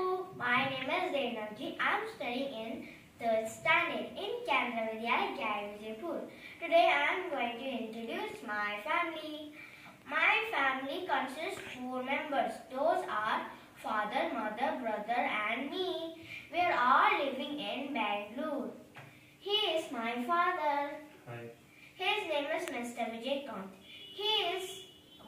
Hello, my name is Devna Vijay. I am studying in third standard in Kendriya Vidyalaya, GAIL Vijaipur. Today I am going to introduce my family. My family consists four members. Those are father, mother, brother and me. We are all living in Bangalore. He is my father. Hi. His name is Mr. Vijay Kant. He is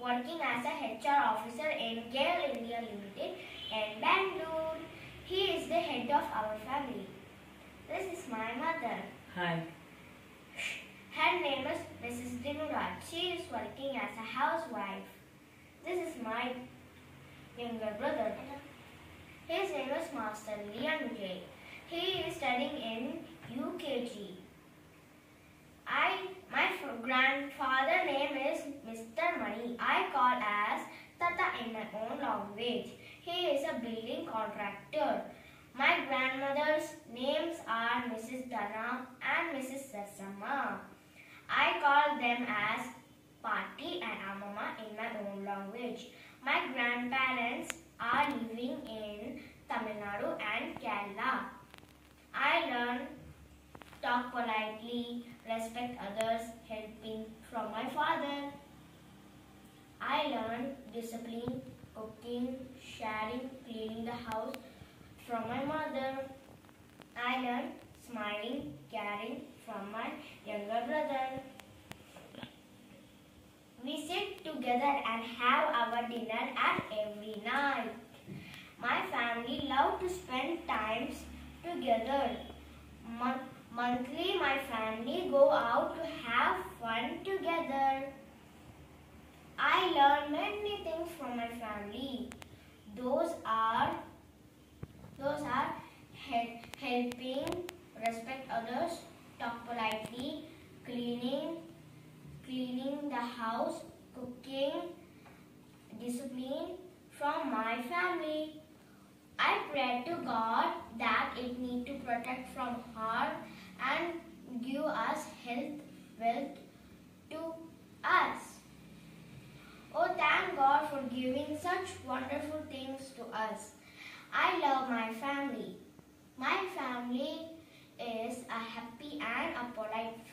working as a HR officer in GAIL India Limited in Bangalore. He is the head of our family. This is my mother. Hi. Her name is Mrs. Dinuraj. She is working as a housewife. This is my younger brother. His name is Master Leon Vijay. He is studying in UKG. I my grandfather name is Mr. Mani. I call as Tata in my own language. He is a building contractor. My grandmother's names are Mrs. Dana and Mrs. Sasama. I call them as Patti and Amama in my own language. My grandparents are living in Tamil Nadu and Kerala. I learn talk politely, respect others, helping from my father. I learned discipline, cooking, sharing, cleaning the house from my mother. Learned smiling, caring from my younger brother. We sit together and have our dinner at every night. My family love to spend times together. Mon- monthly, my family go out to have fun together. I learn many things from my family. Those are those are he- helping, respect others, talk politely, cleaning, cleaning the house, cooking, discipline from my family. I pray to God that it need to protect from harm and give us health, wealth to us. Oh, thank God for giving such wonderful things to us. I love my family. My family is a happy and a polite.